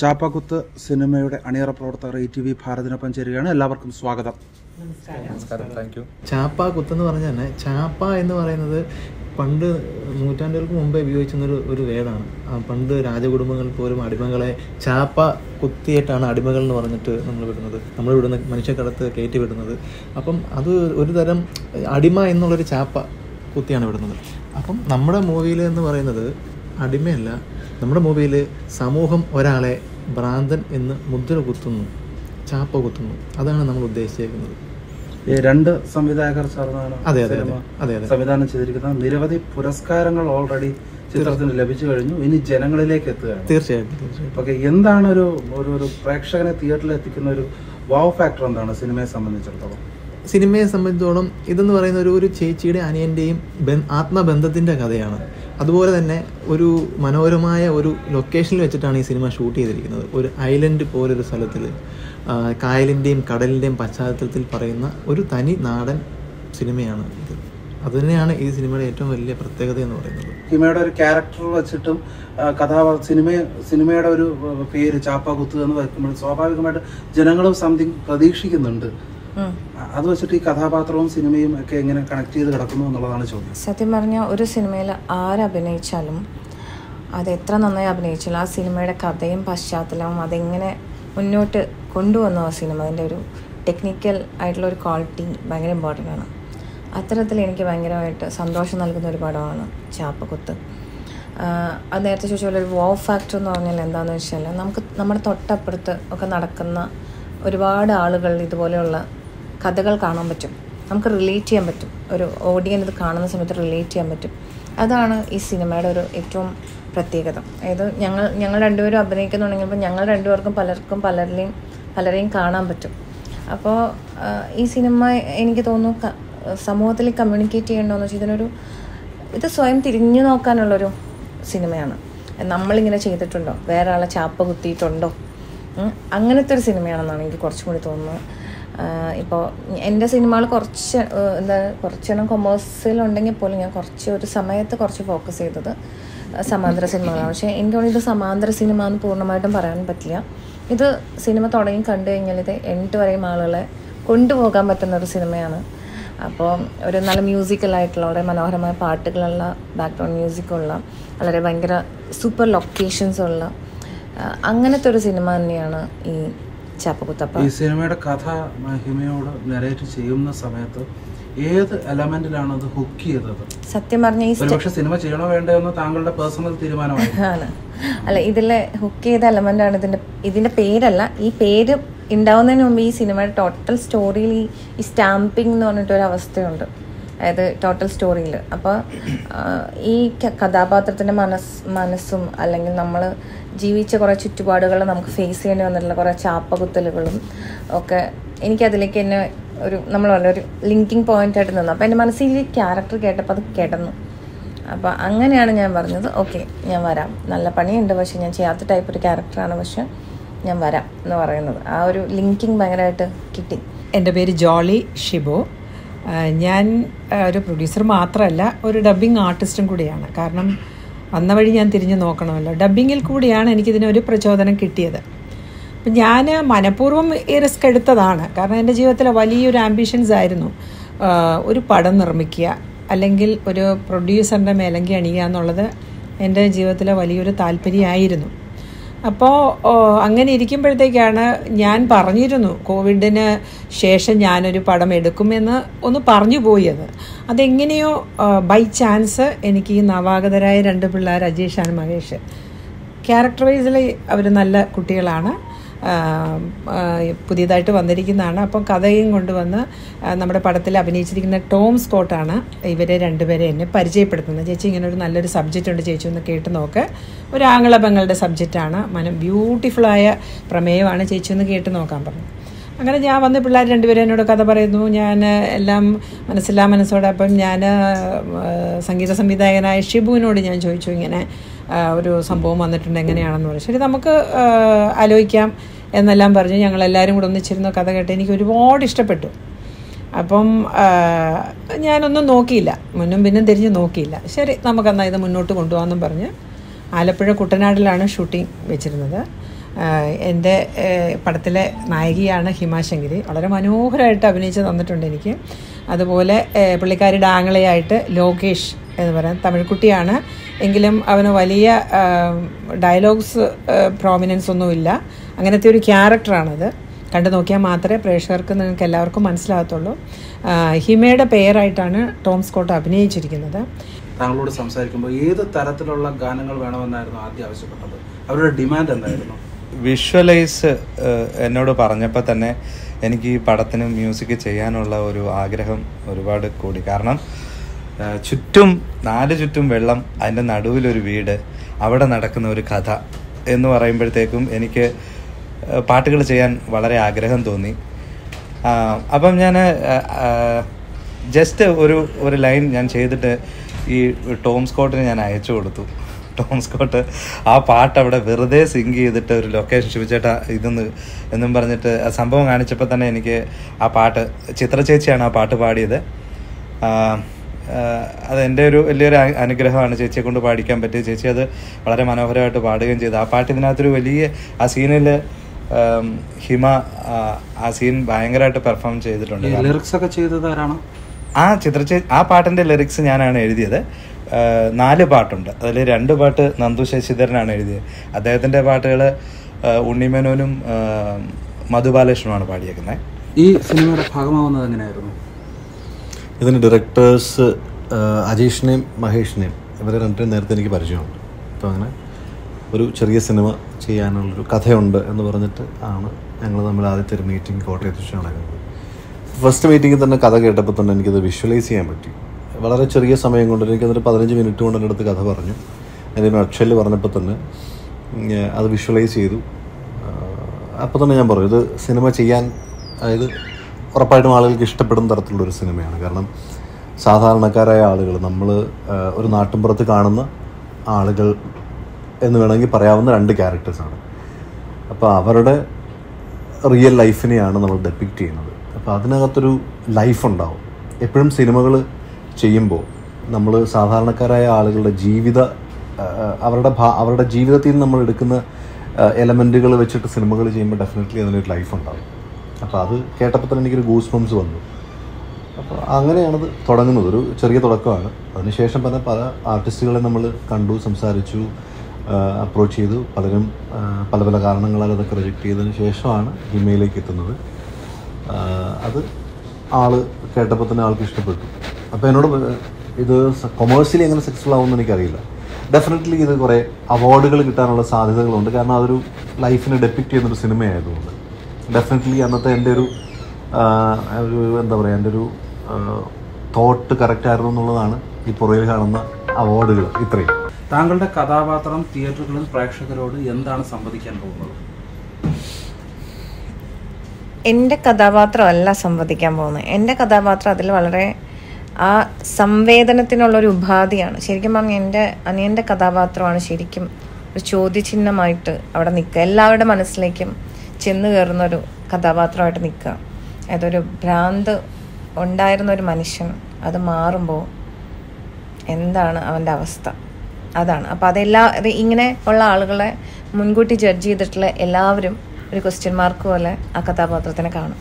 ചാപ്പകുത്ത് സിനിമയുടെ അണിയറ പ്രവർത്തകർ ഇ ടി വി ഭാരതിനൊപ്പം ചേരുകയാണ്. എല്ലാവർക്കും സ്വാഗതം. നമസ്കാരം. Thank you. ചാപ്പ എന്ന് പറഞ്ഞാൽ തന്നെ ചാപ്പ എന്ന് പറയുന്നത് പണ്ട് നൂറ്റാണ്ടുകൾക്ക് മുമ്പേ ഉപയോഗിച്ചിരുന്ന ഒരു വേടാണ് ആ പണ്ട് രാജകുടുംബങ്ങൾ പോലും അടിമകളെ ചാപ്പ കുത്തിയിട്ടാണ് അടിമകൾ എന്ന് പറഞ്ഞിട്ട് നമ്മൾ വിടുന്നത്. നമ്മൾ വിടുന്ന മനുഷ്യക്കടത്ത് കയറ്റി വിടുന്നത്. അപ്പം അത് ഒരു തരം അടിമ എന്നുള്ളൊരു ചാപ്പ കുത്തിയാണ് വിടുന്നത്. അപ്പം നമ്മുടെ മൂവിയിൽ എന്ന് പറയുന്നത് അടിമയല്ല. നമ്മുടെ മൂവിയിൽ സമൂഹം ഒരാളെ ഭ്രാന്തൻ എന്ന് മുദ്ര കുത്തുന്നു ചാപ്പ കുത്തുന്നു. അതാണ് നമ്മൾ ഉദ്ദേശിച്ചേക്കുന്നത്. രണ്ട് സംവിധായകർ ചേർന്നാണ് അതെ, അതെ, അതെ. സംവിധാനം ചെയ്തിരിക്കുന്നത്. നിരവധി പുരസ്കാരങ്ങൾ ഓൾറെഡി ചിത്രത്തിന് ലഭിച്ചു കഴിഞ്ഞു. ഇനി ജനങ്ങളിലേക്ക് എത്തുകയാണ്. തീർച്ചയായിട്ടും ഓക്കെ എന്താണ് ഒരു ഒരു പ്രേക്ഷകനെ തിയേറ്ററിൽ എത്തിക്കുന്ന ഒരു വാവ് ഫാക്ടർ എന്താണ് സിനിമയെ സംബന്ധിച്ചിടത്തോളം? സിനിമയെ സംബന്ധിച്ചോളം ഇതെന്ന് പറയുന്ന ഒരു ഒരു ചേച്ചിയുടെ അനിയന്റെയും ആത്മബന്ധത്തിന്റെ ആത്മബന്ധത്തിന്റെ കഥയാണ്. അതുപോലെ തന്നെ ഒരു മനോഹരമായ ഒരു ലൊക്കേഷനിൽ വെച്ചിട്ടാണ് ഈ സിനിമ ഷൂട്ട് ചെയ്തിരിക്കുന്നത്. ഒരു ഐലൻഡ് പോലൊരു സ്ഥലത്തിൽ കായലിന്റെയും കടലിന്റെയും പശ്ചാത്തലത്തിൽ പറയുന്ന ഒരു തനി നാടൻ സിനിമയാണ് ഇത്. അതുതന്നെയാണ് ഈ സിനിമയുടെ ഏറ്റവും വലിയ പ്രത്യേകത എന്ന് പറയുന്നത്. സിനിമയുടെ ഒരു ക്യാരക്ടർ വെച്ചിട്ടും കഥാപാത്ര സിനിമ സിനിമയുടെ ഒരു പേര് പേര് ചാപ്പാകുത്ത് എന്ന് വെക്കുമ്പോൾ സ്വാഭാവികമായിട്ട് ജനങ്ങളും സംതിങ് പ്രതീക്ഷിക്കുന്നുണ്ട്. അത് വെച്ചിട്ട് ഈ കഥാപാത്രവും സിനിമയും ഒക്കെ എങ്ങനെ കണക്ട് ചെയ്ത് കിടക്കുന്നു എന്നുള്ളതാണ് ചോദ്യം. സത്യം പറഞ്ഞാൽ ഒരു സിനിമയിൽ ആരഭിനയിച്ചാലും അത് എത്ര നന്നായി അഭിനയിച്ചാലും ആ സിനിമയുടെ കഥയും പശ്ചാത്തലവും അതെങ്ങനെ മുന്നോട്ട് കൊണ്ടുവന്നു ആ സിനിമ. അതിന്റെ ഒരു ടെക്നിക്കൽ ആയിട്ടുള്ള ഒരു ക്വാളിറ്റി ഭയങ്കര ഇമ്പോർട്ടന്റ് ആണ്. അത്തരത്തിൽ എനിക്ക് ഭയങ്കരമായിട്ട് സന്തോഷം നൽകുന്ന ഒരു പടമാണ് ചാപ്പക്കുത്ത്. അത് നേരത്തെ ചോദിച്ച പോലെ ഒരു വോ ഫാക്ടർ എന്ന് പറഞ്ഞാൽ എന്താണെന്ന് വെച്ചാൽ നമുക്ക് നമ്മുടെ തൊട്ടപ്പുറത്ത് ഒക്കെ നടക്കുന്ന ഒരുപാട് ആളുകൾ ഇതുപോലെയുള്ള കഥകൾ കാണാൻ പറ്റും. നമുക്ക് റിലേറ്റ് ചെയ്യാൻ പറ്റും. ഒരു ഓഡിയൻ ഇത് കാണുന്ന സമയത്ത് റിലേറ്റ് ചെയ്യാൻ പറ്റും. അതാണ് ഈ സിനിമയുടെ ഒരു ഏറ്റവും പ്രത്യേകത. അതായത് ഞങ്ങൾ ഞങ്ങൾ രണ്ടുപേരും അഭിനയിക്കുന്നുണ്ടെങ്കിൽ ഇപ്പോൾ ഞങ്ങൾ രണ്ടുപേർക്കും പലർക്കും പലരെയും പലരെയും കാണാൻ പറ്റും. അപ്പോൾ ഈ സിനിമ എനിക്ക് തോന്നുന്നു സമൂഹത്തിൽ കമ്മ്യൂണിക്കേറ്റ് ചെയ്യേണ്ടതെന്ന് വെച്ചാൽ ഇതിനൊരു ഇത് സ്വയം തിരിഞ്ഞു നോക്കാനുള്ളൊരു സിനിമയാണ്. നമ്മളിങ്ങനെ ചെയ്തിട്ടുണ്ടോ? വേറെ ആളെ ചാപ്പ കുത്തിയിട്ടുണ്ടോ? അങ്ങനത്തെ ഒരു സിനിമയാണെന്നാണ് എനിക്ക് കുറച്ചും കൂടി തോന്നുന്നത്. ഇപ്പോൾ എന്റെ സിനിമകൾ കുറച്ച് എന്താ കുറച്ചെണ്ണം കൊമേഴ്സിലുണ്ടെങ്കിൽ പോലും ഞാൻ കുറച്ച് ഒരു സമയത്ത് കുറച്ച് ഫോക്കസ് ചെയ്തത് സമാന്തര സിനിമകളാണ്. പക്ഷേ എനിക്ക് തോന്നുന്നു ഇത് സമാന്തര സിനിമ എന്ന് പൂർണമായിട്ടും പറയാൻ പറ്റില്ല. ഇത് സിനിമ തുടങ്ങി കണ്ടു കഴിഞ്ഞാൽ ഇത് എൻഡ് വരെയും ആളുകളെ കൊണ്ടുപോകാൻ പറ്റുന്ന ഒരു സിനിമയാണ്. അപ്പോൾ ഒരു നല്ല മ്യൂസിക്കലായിട്ടുള്ള വളരെ മനോഹരമായ പാട്ടുകളുള്ള ബാക്ക്ഗ്രൗണ്ട് മ്യൂസിക്കുള്ള വളരെ ഭയങ്കര സൂപ്പർ ലൊക്കേഷൻസ് ഉള്ള അങ്ങനത്തെ ഒരു സിനിമ തന്നെയാണ് ഈ ചാപ്പകുത്തപ്പ. ഈ സിനിമയുടെ കഥ ഹിമയോട് നരേറ്റ് ചെയ്യുന്ന സമയത്ത് ഏത് എലമെന്റിലാണ് അത് ഹുക്ക് ചെയ്തത്? സത്യം പറഞ്ഞ ഈ ഒരുപക്ഷെ സിനിമ ചെയ്യണോ വേണ്ടോ എന്ന് താങ്കളുടെ പേഴ്സണൽ തീരുമാനമാണ് അല്ല ഇതിലെ ഹുക്ക് ചെയ്ത എലമെന്റ് ആണ് ഇതിന്റെ ഇതിന്റെ പേരല്ല ഈ പേര് ഉണ്ടാവുന്നതിന് മുമ്പ് ഈ സിനിമയുടെ ടോട്ടൽ സ്റ്റോറിയിൽ ഈ സ്റ്റാമ്പിംഗ് എന്ന് പറഞ്ഞിട്ട് ഒരു അവസ്ഥയുണ്ട്. അതായത് ടോട്ടൽ സ്റ്റോറിയിൽ അപ്പോൾ ഈ കഥാപാത്രത്തിന്റെ കഥാപാത്രത്തിന്റെ മനസ് മനസ്സും അല്ലെങ്കിൽ നമ്മൾ ജീവിച്ച കുറേ ചുറ്റുപാടുകൾ നമുക്ക് ഫേസ് ചെയ്യേണ്ടി വന്നിട്ടുള്ള കുറേ ചാപ്പകുത്തലുകളും ഒക്കെ എനിക്കതിലേക്ക് എന്നെ ഒരു നമ്മൾ ഒരു ലിങ്കിങ് പോയിന്റ് ആയിട്ട് നിന്നു. അപ്പോൾ എന്റെ മനസ്സിൽ ഈ ക്യാരക്ടർ കേട്ടപ്പോൾ അത് കിടന്നു. അപ്പോൾ അങ്ങനെയാണ് ഞാൻ പറഞ്ഞത് ഓക്കെ ഞാൻ വരാം. നല്ല പണിയുണ്ട് പക്ഷെ ഞാൻ ചെയ്യാത്ത ടൈപ്പ് ഒരു ക്യാരക്ടറാണ് പക്ഷെ ഞാൻ വരാം എന്ന് പറയുന്നത്. ആ ഒരു ലിങ്കിങ് ഭയങ്കരമായിട്ട് കിട്ടി. എന്റെ പേര് ജോളി ഷിബു. ഞാൻ ഒരു പ്രൊഡ്യൂസർ മാത്രമല്ല ഒരു ഡബ്ബിംഗ് ആർട്ടിസ്റ്റും കൂടിയാണ്. കാരണം വന്ന വഴി ഞാൻ തിരിഞ്ഞു നോക്കണമല്ലോ. ഡബ്ബിങ്ങിൽ കൂടിയാണ് എനിക്കിതിനൊരു പ്രചോദനം കിട്ടിയത്. അപ്പം ഞാൻ മനഃപൂർവം ഈ റിസ്ക് എടുത്തതാണ്. കാരണം എന്റെ ജീവിതത്തിലെ വലിയൊരു ആംബിഷൻസ് ആയിരുന്നു. ഒരു പടം നിർമ്മിക്കുക അല്ലെങ്കിൽ ഒരു പ്രൊഡ്യൂസറിന്റെ മേലങ്കി അണിയുക എന്നുള്ളത് എന്റെ ജീവിതത്തിലെ വലിയൊരു താല്പര്യമായിരുന്നു. അപ്പോൾ അങ്ങനെ ഇരിക്കുമ്പോഴത്തേക്കാണ് ഞാൻ പറഞ്ഞിരുന്നു കോവിഡിന് ശേഷം ഞാനൊരു പടം എടുക്കുമെന്ന് ഒന്ന് പറഞ്ഞു പോയത് അതെങ്ങനെയോ ബൈ ചാൻസ് എനിക്ക് ഈ നവാഗതരായ രണ്ട് പിള്ളേർ അജേഷാണ് മഹേഷ്. ക്യാരക്ടർ വൈസിൽ അവർ നല്ല കുട്ടികളാണ്. പുതിയതായിട്ട് വന്നിരിക്കുന്നതാണ്. അപ്പം കഥയും കൊണ്ടുവന്ന് നമ്മുടെ പടത്തിൽ അഭിനയിച്ചിരിക്കുന്ന ടോം സ്കോട്ടാണ് ഇവരെ രണ്ടുപേരെ എന്നെ പരിചയപ്പെടുത്തുന്നത്. ചേച്ചി ഇങ്ങനെ ഒരു നല്ലൊരു സബ്ജക്റ്റ് ഉണ്ട് ചേച്ചി ഒന്ന് കേട്ട് നോക്ക്. ഒരു ആംഗളപങ്ങളുടെ സബ്ജക്റ്റാണ് മനം ബ്യൂട്ടിഫുള്ളായ പ്രമേയമാണ്. ചേച്ചി ഒന്ന് കേട്ട് നോക്കാൻ പറഞ്ഞു. അങ്ങനെ ഞാൻ വന്ന് പിള്ളേർ രണ്ടുപേരും എന്നോട് കഥ പറയുന്നു. ഞാൻ എല്ലാം മനസ്സിലാ മനസ്സോടെ അപ്പം ഞാൻ സംഗീത സംവിധായകനായ ഷിബുവിനോട് ഞാൻ ചോദിച്ചു ഇങ്ങനെ ഒരു സംഭവം വന്നിട്ടുണ്ട് എങ്ങനെയാണെന്ന് പറഞ്ഞു. ശരി നമുക്ക് ആലോചിക്കാം. എന്നെല്ലാം പറഞ്ഞ് ഞങ്ങളെല്ലാവരും കൂടെ ഒന്നിച്ചിരുന്ന കഥ കേട്ട് എനിക്ക് ഒരുപാട് ഇഷ്ടപ്പെട്ടു. അപ്പം ഞാനൊന്നും നോക്കിയില്ല. മുന്നും പിന്നും തിരിഞ്ഞ് നോക്കിയില്ല. ശരി നമുക്കെന്നാൽ ഇത് മുന്നോട്ട് കൊണ്ടുപോകാമെന്നും പറഞ്ഞ് ആലപ്പുഴ കുട്ടനാടിലാണ് ഷൂട്ടിംഗ് വെച്ചിരുന്നത്. എന്റെ പടത്തിലെ നായികയാണ് ഹിമാശങ്കരി വളരെ മനോഹരമായിട്ട് അഭിനയിച്ച് തന്നിട്ടുണ്ട് എനിക്ക്. അതുപോലെ പുള്ളിക്കാരിയുടെ ആംഗളയായിട്ട് ലോകേഷ് എന്ന് പറയാം. തമിഴ് കുട്ടിയാണ് എങ്കിലും അവന് വലിയ ഡയലോഗ്സ് പ്രോമിനൻസ് ഒന്നുമില്ല. അങ്ങനത്തെ ഒരു ക്യാരക്ടറാണത് കണ്ടു നോക്കിയാൽ മാത്രമേ പ്രേക്ഷകർക്ക് നിങ്ങൾക്ക് എല്ലാവർക്കും മനസ്സിലാകത്തുള്ളൂ. ഹിമയുടെ പേരായിട്ടാണ് ടോം സ്കോട്ട് അഭിനയിച്ചിരിക്കുന്നത്. താങ്കളോട് സംസാരിക്കുമ്പോൾ ഏത് തരത്തിലുള്ള ഗാനങ്ങൾ വേണമെന്നായിരുന്നു ആദ്യം ആവശ്യപ്പെട്ടത്? അവരുടെ ഡിമാൻഡ് എന്തായിരുന്നു? വിഷ്വലൈസ് എന്നോട് പറഞ്ഞപ്പോൾ തന്നെ എനിക്ക് ഈ പടത്തിന് മ്യൂസിക് ചെയ്യാനുള്ള ഒരു ആഗ്രഹം ഒരുപാട് കൂടി. കാരണം ചുറ്റും നാല് ചുറ്റും വെള്ളം അതിന്റെ നടുവിലൊരു വീട് അവിടെ നടക്കുന്ന ഒരു കഥ എന്ന് പറയുമ്പോഴത്തേക്കും എനിക്ക് പാട്ടുകൾ ചെയ്യാൻ വളരെ ആഗ്രഹം തോന്നി. അപ്പം ഞാൻ ജസ്റ്റ് ഒരു ഒരു ലൈൻ ഞാൻ ചെയ്തിട്ട് ഈ ടോം സ്കോട്ടിന് ഞാൻ അയച്ചു കൊടുത്തു. ടോം സ്കോട്ട് ആ പാട്ട് അവിടെ വെറുതെ സിങ്ക് ചെയ്തിട്ട് ഒരു ലൊക്കേഷൻ ശിവചേട്ടാ ഇതെന്ന് എന്നും പറഞ്ഞിട്ട് ആ സംഭവം കാണിച്ചപ്പോൾ തന്നെ എനിക്ക് ആ പാട്ട് ചിത്ര ചേച്ചിയാണ് ആ പാട്ട് പാടിയത്. ആ, ആ, അത് എന്റെ ഒരു വലിയൊരു അനുഗ്രഹമാണ് ചേച്ചിയെ കൊണ്ട് പാടിക്കാൻ പറ്റിയത്. ചേച്ചി അത് വളരെ മനോഹരമായിട്ട് പാടുകയും ചെയ്തു. ആ പാട്ട് ഇതിനകത്തൊരു വലിയ ആ സീനിൽ ഹിമ ആ, സീൻ ഭയങ്കരമായിട്ട് പെർഫോം ചെയ്തിട്ടുണ്ട്. ലിറിക്സ് ഒക്കെ ചെയ്തത് ആരാണ്? ആ ചിത്ര ആ പാട്ടിന്റെ ലിറിക്സ് ഞാനാണ് എഴുതിയത്. നാല് പാട്ടുണ്ട്. അതിൽ രണ്ട് പാട്ട് നന്ദു ശശിധരനാണ് എഴുതിയത്. അദ്ദേഹത്തിന്റെ പാട്ടുകൾ ഉണ്ണിമേനോനും മധുബാലകൃഷ്ണനുമാണ് പാടിയേക്കുന്നത്. ഈ സിനിമയുടെ ഭാഗമാവുന്നത് എങ്ങനെയായിരുന്നു? ഇതിന് ഡയറക്ടേഴ്സ് അജീഷിനെയും മഹേഷിനെയും ഇവരെ രണ്ടിനും നേരത്തെ എനിക്ക് പരിചയമുണ്ട്. അപ്പോൾ അങ്ങനെ ഒരു ചെറിയ സിനിമ ചെയ്യാനുള്ളൊരു കഥയുണ്ട് എന്ന് പറഞ്ഞിട്ട് ആണ് ഞങ്ങൾ തമ്മിൽ ആദ്യത്തെ ഒരു മീറ്റിംഗ് കോട്ടയത്ത് വെച്ച് നടക്കുന്നത്. ഫസ്റ്റ് മീറ്റിംഗിൽ തന്നെ കഥ കേട്ടപ്പോൾ തന്നെ എനിക്കത് വിഷ്വലൈസ് ചെയ്യാൻ പറ്റി. വളരെ ചെറിയ സമയം കൊണ്ട് എനിക്കതൊരു പതിനഞ്ച് മിനിറ്റ് കൊണ്ട് എന്റെ അടുത്ത് കഥ പറഞ്ഞു. എന്റെ നക്ഷൽ പറഞ്ഞപ്പോൾ തന്നെ അത് വിഷ്വലൈസ് ചെയ്തു. അപ്പോൾ തന്നെ ഞാൻ പറഞ്ഞു ഇത് സിനിമ ചെയ്യാൻ അതായത് ഉറപ്പായിട്ടും ആളുകൾക്ക് ഇഷ്ടപ്പെടുന്ന തരത്തിലുള്ള ഒരു സിനിമയാണ്. കാരണം സാധാരണക്കാരായ ആളുകൾ നമ്മൾ ഒരു നാട്ടിൻപുറത്ത് കാണുന്ന ആളുകൾ എന്ന് വേണമെങ്കിൽ പറയാവുന്ന രണ്ട് ക്യാരക്ടേഴ്സാണ് അപ്പോൾ അവരുടെ റിയൽ ലൈഫിനെയാണ് നമ്മൾ ഡെപ്പിക്റ്റ് ചെയ്യുന്നത്. അപ്പോൾ അതിനകത്തൊരു ലൈഫ് ഉണ്ടാവും. എപ്പോഴും സിനിമകൾ ചെയ്യുമ്പോൾ നമ്മൾ സാധാരണക്കാരായ ആളുകളുടെ ജീവിത അവരുടെ അവരുടെ ജീവിതത്തിൽ നിന്ന് നമ്മൾ എടുക്കുന്ന എലമെന്റുകൾ വെച്ചിട്ട് സിനിമകൾ ചെയ്യുമ്പോൾ ഡെഫിനറ്റ്ലി അതിനൊരു ലൈഫ് ഉണ്ടാവും. അപ്പോൾ അത് കേട്ടപ്പോൾ തന്നെ എനിക്കൊരു ഗൂസ് ബംസ് വന്നു. അപ്പോൾ അങ്ങനെയാണത് തുടങ്ങുന്നത്. ഒരു ചെറിയ തുടക്കമാണ്. അതിനുശേഷം പല പല ആർട്ടിസ്റ്റുകളെ നമ്മൾ കണ്ടു സംസാരിച്ചു അപ്രോച്ച് ചെയ്തു. പലരും പല പല കാരണങ്ങളാൽ അതൊക്കെ റിജക്റ്റ് ചെയ്തതിന് ശേഷമാണ് ഹിമയിലേക്ക് എത്തുന്നത്. അത് ആൾ കേട്ടപ്പോൾ തന്നെ ആൾക്ക് ഇഷ്ടപ്പെട്ടു. അപ്പോൾ എന്നോട് ഇത് കൊമേഴ്സ്യലി എങ്ങനെ സക്സസ്ഫുൾ ആവുമെന്ന് എനിക്കറിയില്ല. ഡെഫിനറ്റ്ലി ഇത് കുറേ അവാർഡുകൾ കിട്ടാനുള്ള സാധ്യതകളുണ്ട്. കാരണം അതൊരു ലൈഫിനെ ഡെപ്പിക്റ്റ് ചെയ്യുന്നൊരു സിനിമയായതുകൊണ്ട് ഡെഫിനറ്റ്ലി അന്നത്തെ എന്റെ ഒരു എന്താ പറയുക എന്റെ ഒരു തോട്ട് കറക്റ്റ് ആയിരുന്നു എന്നുള്ളതാണ് ഈ പുറകിൽ കാണുന്ന അവാർഡുകൾ ഇത്രയും. താങ്കളുടെ കഥാപാത്രം തിയേറ്ററുകളിൽ പ്രേക്ഷകരോട് എന്താണ് സംവദിക്കാൻ പോകുന്നത്? എന്റെ കഥാപാത്രമല്ല സംവദിക്കാൻ പോകുന്നത്. എന്റെ കഥാപാത്രം അതിൽ വളരെ ആ സംവേദനത്തിനുള്ളൊരു ഉപാധിയാണ്. ശരിക്കും പറഞ്ഞാൽ എന്റെ അനിയന്റെ കഥാപാത്രമാണ് ശരിക്കും ഒരു ചോദ്യചിഹ്നമായിട്ട് അവിടെ നിൽക്കുക. എല്ലാവരുടെ മനസ്സിലേക്കും ചെന്ന് കയറുന്നൊരു കഥാപാത്രമായിട്ട് നിൽക്കുക. അതൊരു ഭ്രാന്ത് ഉണ്ടായിരുന്ന ഒരു മനുഷ്യൻ അത് മാറുമ്പോൾ എന്താണ് അവന്റെ അവസ്ഥ? അതാണ്. അപ്പോൾ അതെല്ലാ ഇങ്ങനെ ഉള്ള ആളുകളെ മുൻകൂട്ടി ജഡ്ജ് ചെയ്തിട്ടുള്ള എല്ലാവരും ഒരു ക്വസ്റ്റ്യൻ മാർക്ക് പോലെ ആ കഥാപാത്രത്തിനെ കാണും.